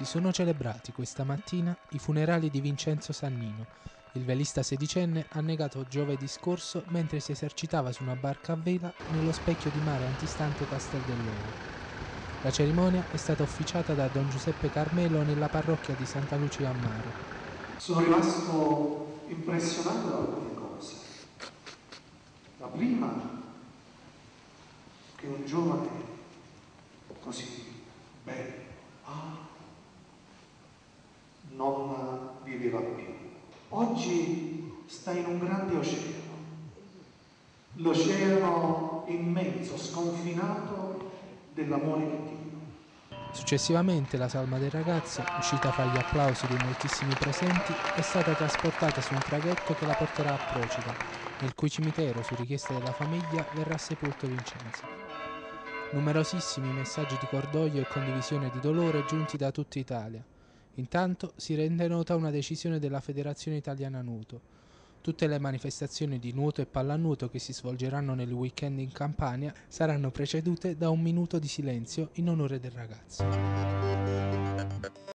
Si sono celebrati questa mattina i funerali di Vincenzo Sannino. Il velista sedicenne ha negato giovedì scorso mentre si esercitava su una barca a vela nello specchio di mare antistante Castel dell'Oro. La cerimonia è stata officiata da Don Giuseppe Carmelo nella parrocchia di Santa Lucia a Mare. Sono rimasto impressionato da alcune cose. La prima, che un giovane così non viveva più. Oggi sta in un grande oceano, l'oceano immenso, sconfinato dell'amore di Dio. Successivamente la salma del ragazzo, uscita fra gli applausi di moltissimi presenti, è stata trasportata su un traghetto che la porterà a Procida, nel cui cimitero, su richiesta della famiglia, verrà sepolto Vincenzo. Numerosissimi messaggi di cordoglio e condivisione di dolore giunti da tutta Italia. Intanto si rende nota una decisione della Federazione Italiana Nuoto. Tutte le manifestazioni di nuoto e pallanuoto che si svolgeranno nel weekend in Campania saranno precedute da un minuto di silenzio in onore del ragazzo.